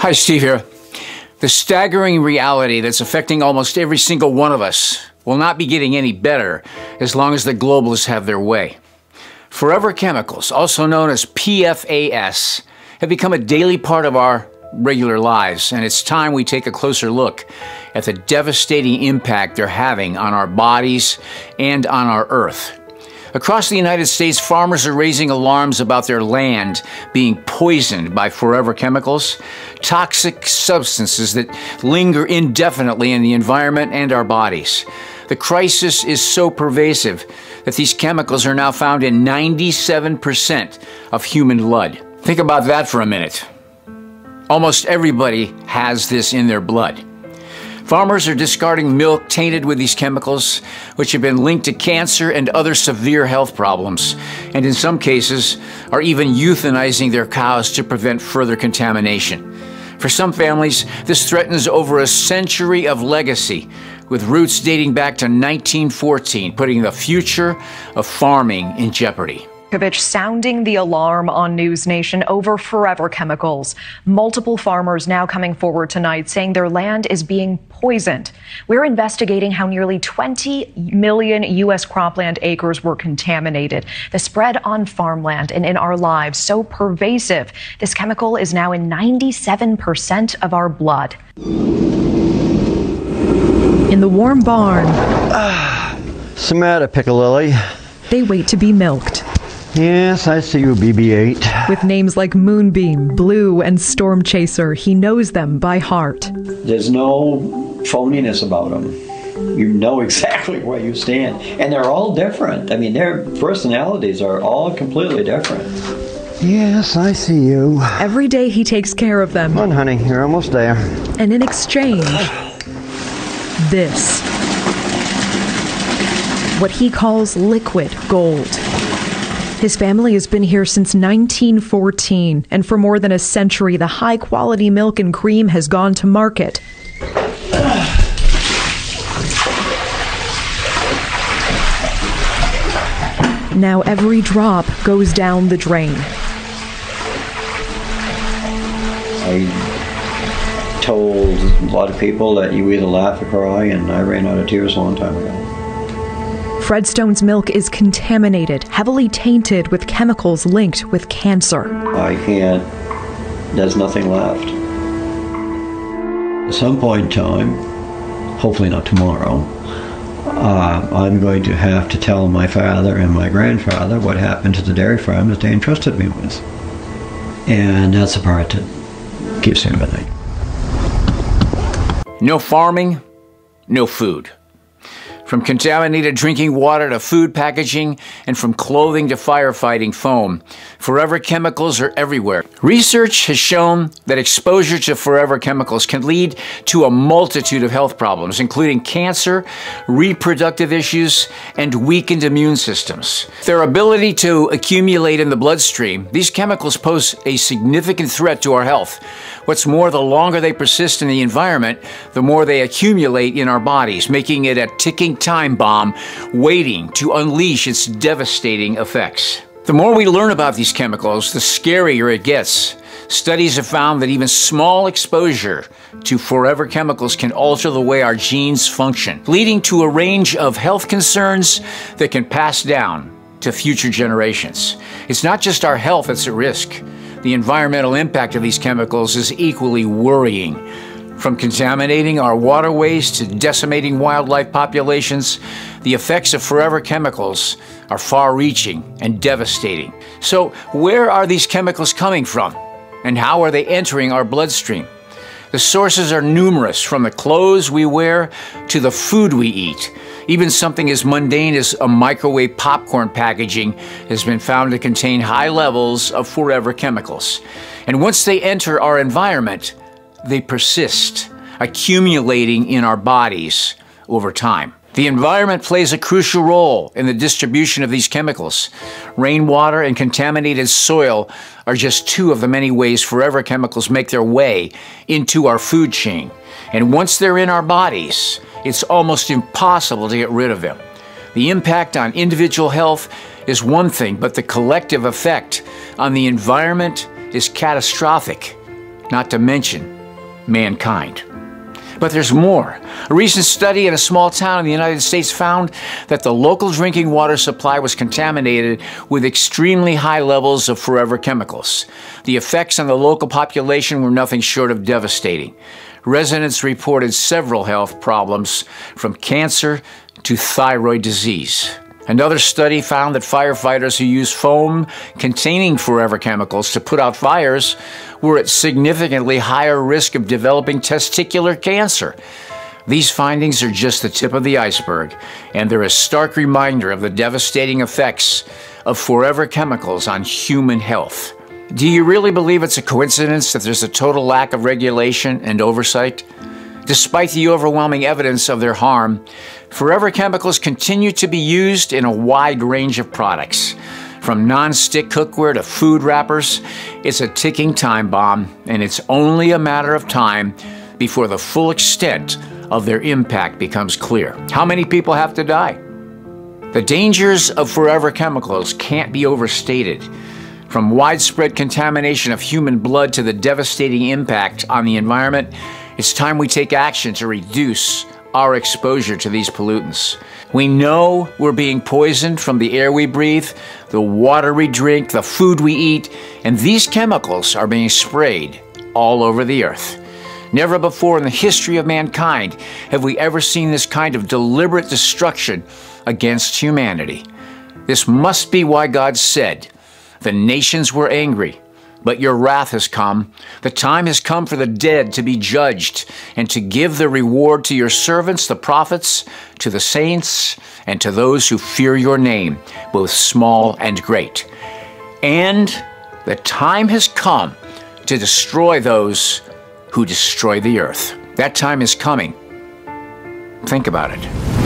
Hi, Steve here. The staggering reality that's affecting almost every single one of us will not be getting any better as long as the globalists have their way. Forever chemicals, also known as PFAS, have become a daily part of our regular lives, and it's time we take a closer look at the devastating impact they're having on our bodies and on our earth. Across the United States, farmers are raising alarms about their land being poisoned by forever chemicals, toxic substances that linger indefinitely in the environment and our bodies. The crisis is so pervasive that these chemicals are now found in 97% of human blood. Think about that for a minute. Almost everybody has this in their blood. Farmers are discarding milk tainted with these chemicals, which have been linked to cancer and other severe health problems, and in some cases are even euthanizing their cows to prevent further contamination. For some families, this threatens over a century of legacy, with roots dating back to 1914, putting the future of farming in jeopardy sounding the alarm on News Nation over forever chemicals. Multiple farmers now coming forward tonight saying their land is being poisoned. We're investigating how nearly 20 million U.S. cropland acres were contaminated. The spread on farmland and in our lives so pervasive. This chemical is now in 97% of our blood. In the warm barn. Ah, Samata Piccalilli. They wait to be milked. Yes, I see you, BB 8. With names like Moonbeam, Blue, and Storm Chaser, he knows them by heart. There's no phoniness about them. You know exactly where you stand. And they're all different. I mean, their personalities are all completely different. Yes, I see you. Every day he takes care of them. Come on, honey, you're almost there. And in exchange, this. What he calls liquid gold. His family has been here since 1914, and for more than a century, the high quality milk and cream has gone to market. Now every drop goes down the drain. I told a lot of people that you either laugh or cry, and I ran out of tears a long time ago. Fred Stone's milk is contaminated, heavily tainted with chemicals linked with cancer. I can't, there's nothing left. At some point in time, hopefully not tomorrow, uh, I'm going to have to tell my father and my grandfather what happened to the dairy farm that they entrusted me with. And that's the part that keeps me up at night. No farming, no food. From contaminated drinking water to food packaging, and from clothing to firefighting foam, forever chemicals are everywhere. Research has shown that exposure to forever chemicals can lead to a multitude of health problems, including cancer, reproductive issues, and weakened immune systems. Their ability to accumulate in the bloodstream, these chemicals pose a significant threat to our health. What's more, the longer they persist in the environment, the more they accumulate in our bodies, making it a ticking time bomb waiting to unleash its devastating effects. The more we learn about these chemicals, the scarier it gets. Studies have found that even small exposure to forever chemicals can alter the way our genes function, leading to a range of health concerns that can pass down to future generations. It's not just our health that's at risk. The environmental impact of these chemicals is equally worrying. From contaminating our waterways to decimating wildlife populations, the effects of forever chemicals are far reaching and devastating. So, where are these chemicals coming from? And how are they entering our bloodstream? The sources are numerous, from the clothes we wear to the food we eat. Even something as mundane as a microwave popcorn packaging has been found to contain high levels of forever chemicals. And once they enter our environment, they persist, accumulating in our bodies over time. The environment plays a crucial role in the distribution of these chemicals. Rainwater and contaminated soil are just two of the many ways forever chemicals make their way into our food chain. And once they're in our bodies, it's almost impossible to get rid of them. The impact on individual health is one thing, but the collective effect on the environment is catastrophic. not to mention mankind. But there's more. A recent study in a small town in the United States found that the local drinking water supply was contaminated with extremely high levels of forever chemicals. The effects on the local population were nothing short of devastating. Residents reported several health problems, from cancer to thyroid disease. Another study found that firefighters who use foam containing forever chemicals to put out fires were at significantly higher risk of developing testicular cancer. These findings are just the tip of the iceberg, and they're a stark reminder of the devastating effects of forever chemicals on human health. Do you really believe it's a coincidence that there's a total lack of regulation and oversight? Despite the overwhelming evidence of their harm, forever chemicals continue to be used in a wide range of products. From non-stick cookware to food wrappers, it's a ticking time bomb, and it's only a matter of time before the full extent of their impact becomes clear. How many people have to die? The dangers of forever chemicals can't be overstated. From widespread contamination of human blood to the devastating impact on the environment, it's time we take action to reduce our exposure to these pollutants. We know we're being poisoned from the air we breathe, the water we drink, the food we eat, and these chemicals are being sprayed all over the earth. Never before in the history of mankind have we ever seen this kind of deliberate destruction against humanity. This must be why God said, The nations were angry but your wrath has come. The time has come for the dead to be judged, and to give the reward to your servants, the prophets, to the saints, and to those who fear your name, both small and great. And the time has come to destroy those who destroy the earth. That time is coming. Think about it.